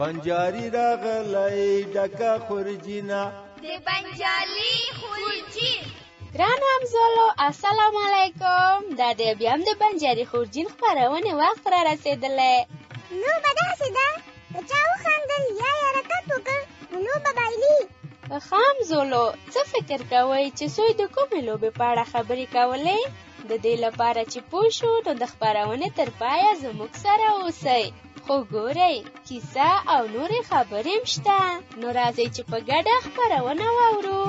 بنجاری راغلی ډکه خورجینا د بنجالی خورجی ګران همزولو السلام علیکم دا دی بیا هم د بنجاری خورجین خپرونې وخت را رسېدلی نو به داسې ده که چا وخندل یا یې حرکت وکړ نو لوبه بایلي خام زولو څه فکر کوئ چې سوی د کومې لوبې په اړه خبرې کولې د دې لپاره چې پوه شو نو د خپرونې تر پایه زموږ سره اوسئ خو ګورئ کیسه او نورې خبرې هم شته نو راځئ چې په ګډه خپرونه واورو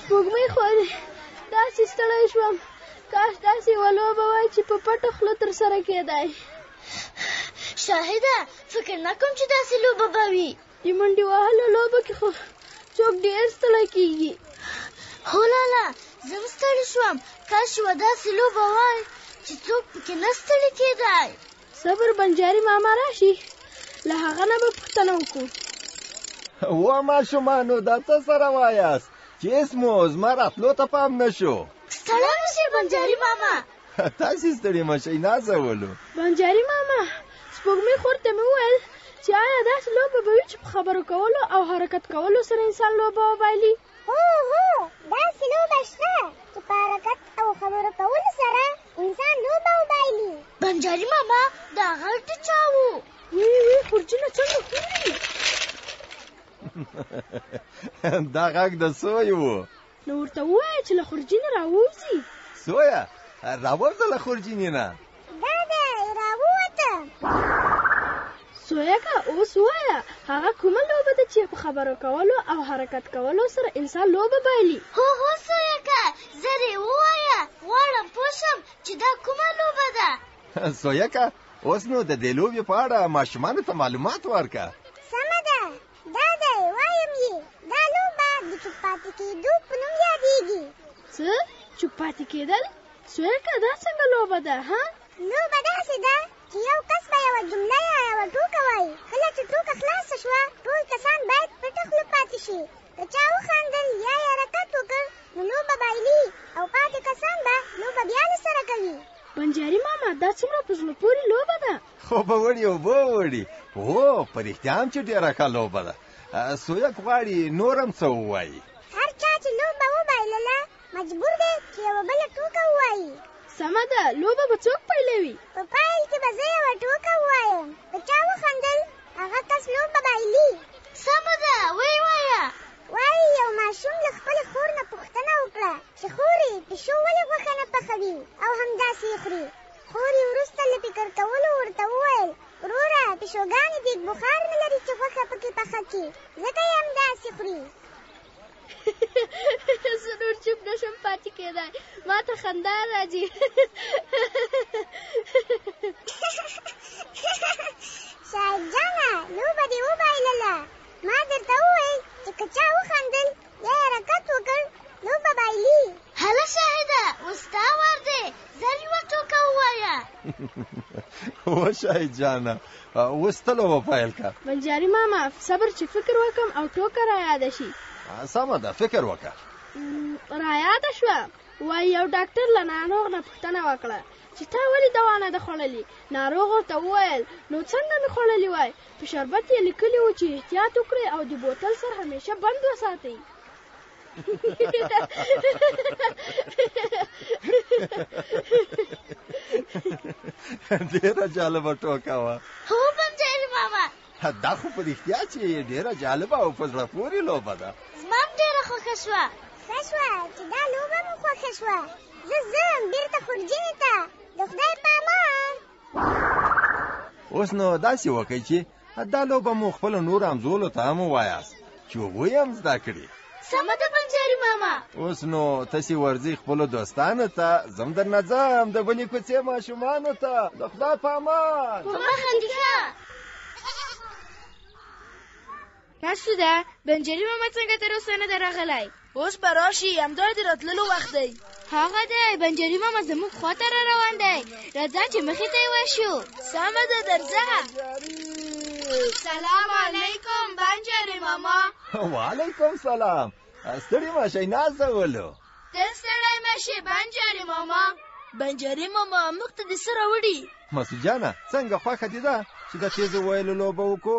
سپوږمۍ خورې داسې ستړی شوم کاش داسې یوه لوبه وای چې په پټه خوله ترسره کېدای شاهده فکر نه کوم چې داسې لوبه به وي دې منډې وهلو لوبه کې خو څوک ډېر ستړی کېږي هو لالا زه هم ستړې شوم کاش یوه داسې لوبه وای چې څوک پکې نه ستړي کېدای صبر بنجاري ماما راشي له هغه نه به پوښتنه وکړو وا ماشومانو دا څه سره وایاست چې اسمو زما راتلو ته پام نه شو ستړی مه شې بنجاري ماما تاسو ستړي مشي نازولو بنجاري ماما سپوږمۍ خورته مې وویل چې آیا داسې لوبه به وي چې په خبرو کولو او حرکت کولو سره انسان لوبه وبایلي هو هو داسې لوبه شته چې په حرکت او خبرو کولو سره انسان لوبه وبایلي بنجاري ماما دا غږ د چا و وی وی خورجینه څنګه خوري دا غږ د سوی و نو ورته ووایه چې له خورجینې راووځي سویه راووځه له خورجینې نه دا دی راووته سویکه اوس ووایه هغه کومه لوبه ده چې په خبرو کولو او حرکت کولو سره انسان لوبه بایلي هو هو سویکه زر یې ووایه غواړم پوه شم چې دا کومه لوبه ده سویکه اوس نو د دې لوبې په اړه ماشومانو ته معلومات ورکړه دا دی وایم یې دا لوبه د چوپ پاتې کېدو په نوم یادېږي څه چوپ پاتې کېدل سویکه دا څنګه لوبه ده ها لوبه داسې ده چې یو کس به یوه جمله یا یوه ټوکه وایي کله چې ټوکه خلاصه شوه ټول کسان باید پټه خوله پاتې شي که چا وخندل یا یې حرکت وکړ نو لوبه بایلي او پاتې کسان به لوبه بیا له سره کوي بنجاري ماما دا څومره په زړه پورې لوبه ده خو به وړي او به وړي هو په رښتیا هم چې ډېره ښه لوبه ده سویک غواړي نور هم څه ووایي هر چا چې لوبه وبایلله مجبور دی چې یوه بله ټوکه ووایي سمه ده لوبه به څوک پیلوي په پیل کې به زه یوه ټوکه ووایم که چا وخندل هغه کس لوبه بایلي سمه ده ویې وایه وایي یو ماشوم له خپلې خور نه پوښتنه وکړه چې خورې پیشو ولې غوښه نه پخوي او همداسې یې خوري خور یې وروسته له فکر کولو ورته وویل، وروره پیشوګانې دیګ بخار نه لري چې غوښه پکې پخه کړي، ځکه یې همداسې خوري. زه نور چوپ نه شم پاتې کېدای ما ته خندا راځي شاهد جانه لوبه دې وبایلله ما درته وویل چې که چا وخندل یا حرکت وکړ نو به بایلي هله شاهده اوس دا وار دی زر یوه ټوکه ووایه و شاهد جانه اوس ته له وپیل که بنجاري ماما صبر چې فکر وکم او ټوکه را یاده شي سمه ده فکر وکړه را یاده شوه وای یو ډاکټر له ناروغ نه پوښتنه وکړه چې تا ولې دوا نه ده خوړلې ناروغ ورته وویل نو څنګه مې خوړلې وای په شربت یې لیکلي وو چې احتیاط وکړئ او د بوتل سر همیشه بند وساتئ ډیره جالبه ټوکه وه هو بنجاري ماما دا خو په رښتیا چې ډیره جالبه او په زړه پورې لوبه ده زما هم ډیره خوښه شوه ښه شوه چې دا لوبه مو خوښه شوه زه ځم بېرته خورجینې ته د خدای په امان اوس نو داسې وکړئ چې دا لوبه مو خپل نور همزولو ته هم ووایاست چې هغوی هم زده کړي سمه ده بنجاري ماما اوس نو تاسې ورځئ خپلو دوستانو ته زم درنه ځم د بلې کوڅې ماشومانو ته د خدای په امان په مخه دي ښه مسعوده بنجري ماما څنګه تر اوسه نه دی راغلی اوس به راشي همدا د راتللو وخت دی هغه دی بنجري ماما زموږ خوا ته را روان دی راځه چې مخې ته یې ورشو سمه ده درځه سلام علیکم بنجري ماما وعلیکم سلام ستړي مه شئ ناز راولو ته ستړی مه شې بنجري ماما بنجري ماما موږ ته د څه راوړي مسجانه څنګه خوښه دي ده چې د تیزو ویلو لوبه وکړو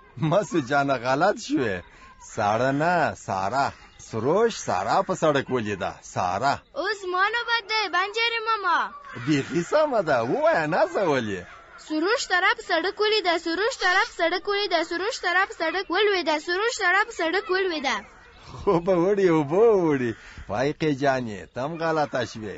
مسو جانه غلط شوې ساړه نه سارا سروش سارا په سړک ولیده سارا اوس ما نوبت دی بنجرې ماما بیخي سمه ده ووایه نازه ولې سروش طرف سړک ولیده سروش طرف سړک ولیده سروش طرف سړک ولویده سروش طرف سړک ولویده خو به وړي اوبه وړي وایقې جانې تم غلطه شوې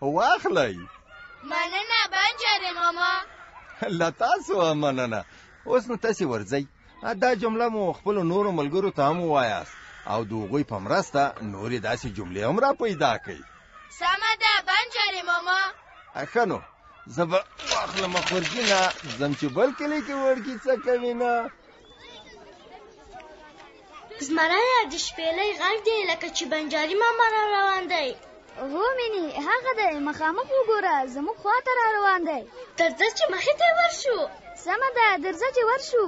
واخلئ مننه بنجارې ماما له تاسو مننه اوس نو تاسو ورځئ دا جمله مو خپل نورو ملګرو ته هم وایاست او د هغوی په مرسته نورې داسې جملې هم را پیدا کړئ سمه ده بنجارې ماما ښه نو زه به واخلم خورجینه ځم چې بل کلی کې وړکي څه کوي نه زمری د شپېلۍ غږ دی لکه چې بنجاري ماما را روان دی هو مینی هغه دی مخامخ وګوره زموږ خوا ته را روان دی درځه چې مخې ته ورشو سمه ده درځه چې ورشو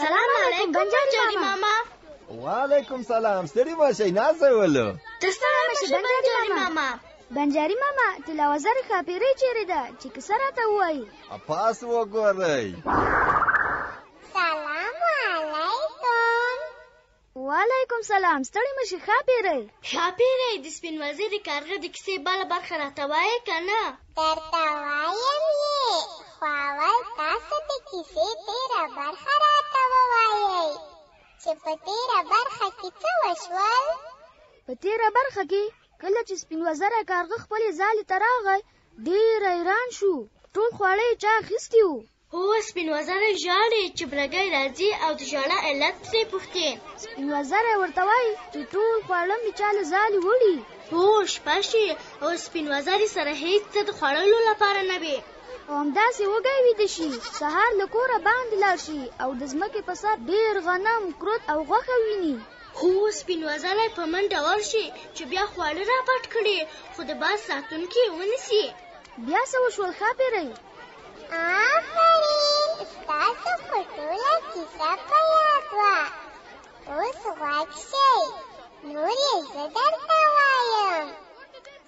سلام علیکم بنجاري ماما وعلیکم سلام ستړي مشه نازولو ته ستړي مشه بنجاري ماما بنجاری ماما تلاوزر ښاپیرۍ چیرې ده چې کیسه راته ووایي پاس وګورئ سلام علیکم وعلیکم سلام ستړي مشي ښاپیرۍ ښاپیرۍ د سپین وزیر د کارغه د کیسې بله برخه راته وایې که نه درته وایم یې خو اول تاسو د کیسې تېره برخه راته ووایئ چې په تېره برخه کې څه وشول په تېره برخه کې کله چې سپین وزری کارغه خپلې ځالې ته راغی ډېر حیران شو ټول خواړه یې چا اخیستي وو هو سپین وزری ژاړي چې برګی راځي او د ژړا علت ترې پوښتي سپین وزری ورته وایي چې ټول خواړه مې چا له ځالې وړي هو شپه شي او سپین وزری سره هیڅ څه د خوړلو لپاره نه وي او همداسې وږی ویده شي سهار له کوره باندې لاړ شي او د ځمکې په سر ډېر غنم کروت او غوښه ویني هو سپین وزلی په منډه ورشي چې بیا خواړه را پټ کړي خو د باز ساتونکي یې ونیسي بیا څه وشول ښاپېرئ آفرین ستاسو خو ټوله کیسه په یاد وه اوس غوږ شئ نور یې زه درته وایم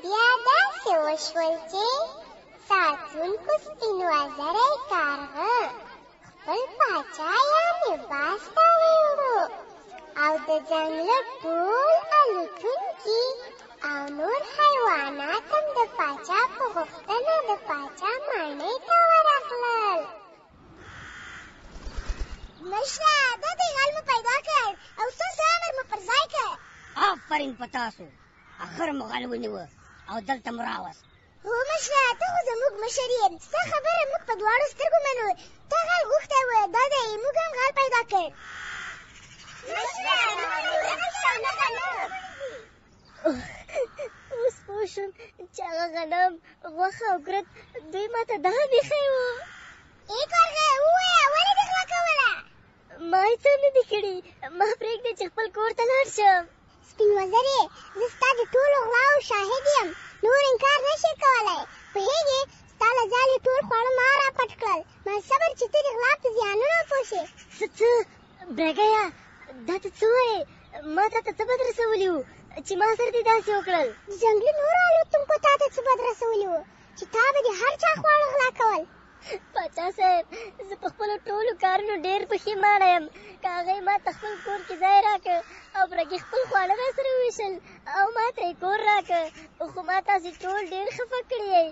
بیا داسې وشول چې ساتونکو سپین وزری کارغه خپل پاچا یعنې باز ته ویوړو او د ځنګله ټول الوتونکي او نور حیوانات هم د پاچا په غوښتنه د پاچا ماڼۍ ته ورغلل مشره دا دی غل مو پیدا کړ او ستاسو امر مو پر ځای کړ آفرین په تاسو اخر مو غل ونیوه او دلته مو راوست هو مشره ته خو زموږ مشر یې ستا خبره موږ په دواړو سترګو منو تا غل غوښتی و دا دی موږ هم غل پیدا کړ اوس پوه شوم چې هغه غنم غوښه او ګرد دوی ماته دغه بیخی و ای کارغه ووایه ولې دې غلا کوله ما هیڅ هم نه دي کړي ما پرېږدې چې خپل کور ته لاړ شم سپین وزرې زه ستا د ټولو غلاو شاهد یم نور انکار نه شې کولی پوهېږې ستا له ځالې ټول خواړه ما راپټ کړل ما صبر چې ته د غلا په زیانونو پوه شې څه څه برګیه دا ته څه وایې ما تا ته څه بد رسولي وو چې ما سره دې داسې وکړل د ځنګلي نورو الوتونکو تا ته څه بد رسولي وو چې تا به د هر چا خواړه غلا کول پاچا صاحب زه په خپل ټولو کارونو ډیر پښیمانه یم که هغه ما ته خپل کور کې ځای راکړ او برګې خپل خواړه را سره وویشل او ما ته یې کور راکړ خو ما تاسې ټول ډیر خفه کړی یئ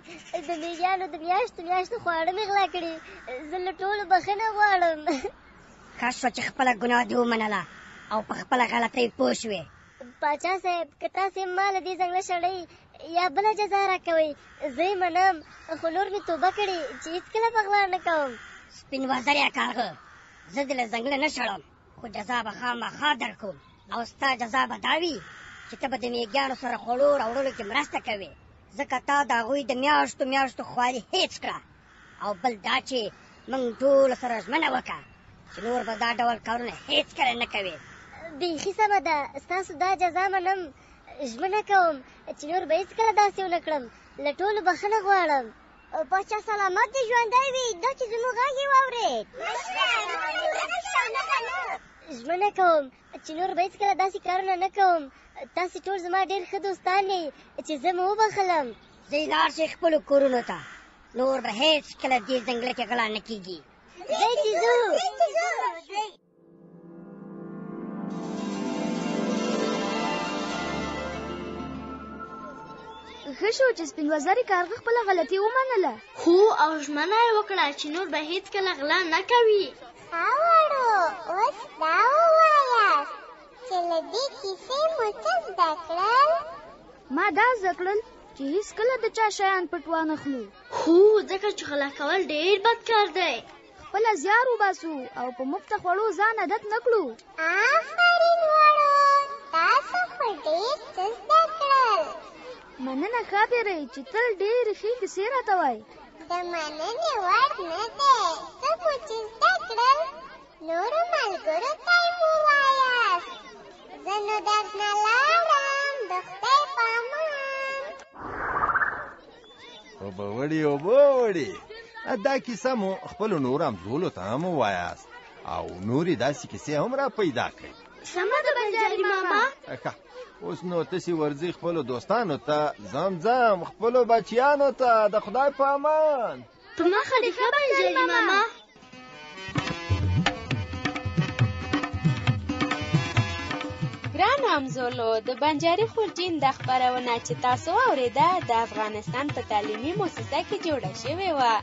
د میږیانو د میاشتو میاشتو خواړه مې غلا کړي زه له ټولو بخښنه غواړم کاش چې خپله ګناه دې ومنله او په خپله غلطۍ پوه شوې پاچا صاحب که تاسې ما له دې ځنګله شړئ یا بله جزا راکوئ زه یې منم خو نور مې توبه کړې چې هېڅکله په غلا نه کوم سپین وزری کارغه زه دې له ځنګله نه شړم خو جزا به خامخا درکوم او ستا جزا به دا وي چې ته به د میږیانو سره خوړو راوړلو کې مرسته کوې ځکه تا د هغوی د میاشتو میاشتو خواري هېڅ کړه او بل دا چې موږ ټول سره ژمنه وکړه چې نور به دا ډول کارونه هېڅکله نه کوې بیخي سمه ده ستاسو دا جزا منم ژمنه کوم چې نور به هېڅکله داسې ونه کړم له ټولو بخښنه غواړم پاچا سلامت دې ژوندی وي دا چې زموږ غږ یې واورېد ژمنه کوم چې نور به هېڅکله داسې کارونه نه کوم تاسې ټول زما ډېر ښه دوستان یئ چې زه مو وبخښلم دی لاړ شي خپلو کورونو ته نور به هېڅکله دې ځنګله کې غلا نه کېږي ځئ چې ځو ښه شو چې سپین وزرې کارغه خپله غلطي ومنله خو او ژمنه یې وکړه چې نور به هېڅکله غلا نه کوي اوړو اوس دا ووایاست چې له دې کیسې مو څه زده کړل؟ ما دا زده کړل چې هیڅکله د چا شیان پټ وانه خلو هو ځکه چې غلا کول ډېر بد کار دی خپل زیار وباسو او په مفته خوړو ځان عادت نکړو آفرین وړو تاسو خو ډېر څه زده کړل مننه ښه پیری چې تل ډېر ښې کیسې راته وایي د مننې وړ نه دی څه مو چې زده کړل نور ملګرو ته یې ووایاست زه نو درنه لاړم د خدای په امان اوبه وړي اوبه وړي دا کیسه مو خپلو نورو همزولو ته هم ووایاست او نورې داسې کیسې هم را پیدا کړئ سمه ده بنجاري ماما ښه اوس نو تاسو ورځي خپل دوستانو ته ځم ځم خپل بچیانو ته د خدای په امان په مخه دې ښه بنجلي ماما ګران همزولو د بنجاري خورجین د خبرونه چې تاسو اوریده د افغانستان په تعلیمي موسسه کې جوړه شوې وه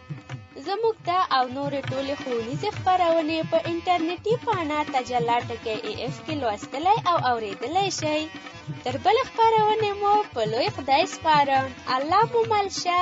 زموږ دا او نورې ټولې ښوونیزې خپرونې په انټرنیټي پاڼه تجلا ټکی ای اف کې لوستلی او اوریدلی شئ تر بلې خپرونې مو په لوی خدای سپارم الله مو مل شه